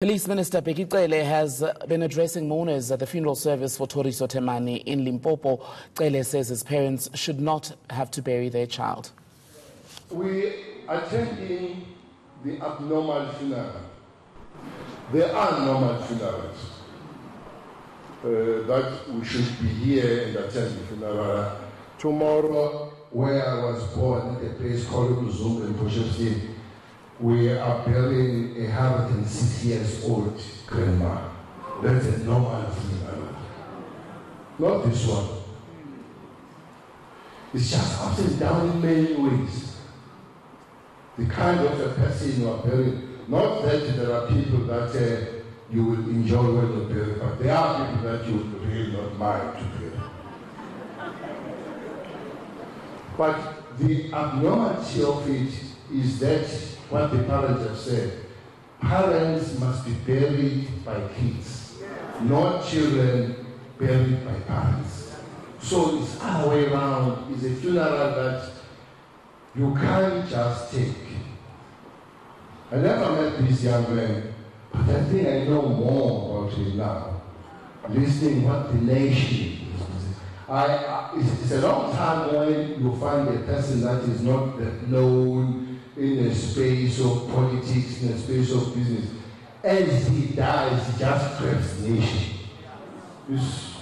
Police Minister Bheki has been addressing mourners at the funeral service for Thoriso Themane in Limpopo. Cele says his parents should not have to bury their child. We attending the abnormal funeral. There are normal funerals uh, that we should be here and attend the funeral. Tomorrow, where I was born at a place called Uzungu in Potchefstroom, we are burying a 106 years old grandma. That's a normal funeral. Not this one. It's just up and down in many ways. The kind of a person you are burying. Not that there are people that uh, you will enjoy when you bury, but there are people that you will really not mind to bury. But the abnormality of it is that what the parents have said. Parents must be buried by kids, not children buried by parents. So it's our way around. It's a funeral that you can't just take. I never met this young man, but I think I know more about him now. Listening what the nation is. I, I, it's, it's a long time when you find a person that is not known in a space of politics, in a space of business. As he dies, he just grabs nation. It's,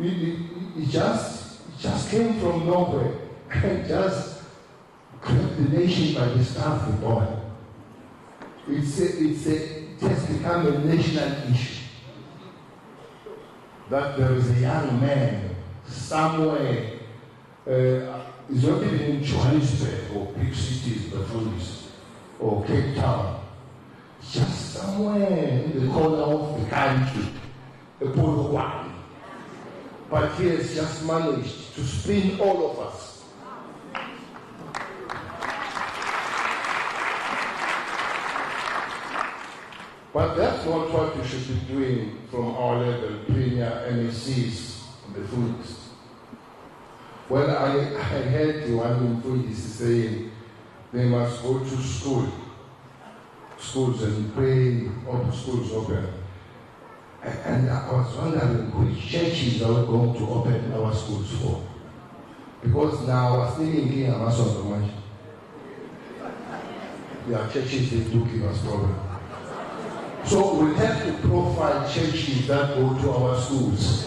it, it, it, just, it just came from nowhere and just grabbed the nation by the scruff of boy. It's a, it's a, it has become a national issue. That there is a young man somewhere uh, it's not even Johannesburg or big cities, but Batulis or Cape Town. Just somewhere in the corner of the country, a Polokwane. But he has just managed to spin all of us. But that's not what we should be doing from our level, premier MECs, the foods. Well, I, I heard one Mfundisi saying they must go to school, schools and pray, open schools open. And I was wondering which churches are we going to open our schools for? Because now I was thinking here, the one. There are churches that do give us problem. So we have to profile churches that go to our schools.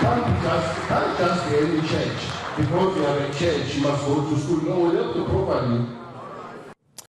Can't just can't just be any church because you are a church. You must go to school. No, we have to properly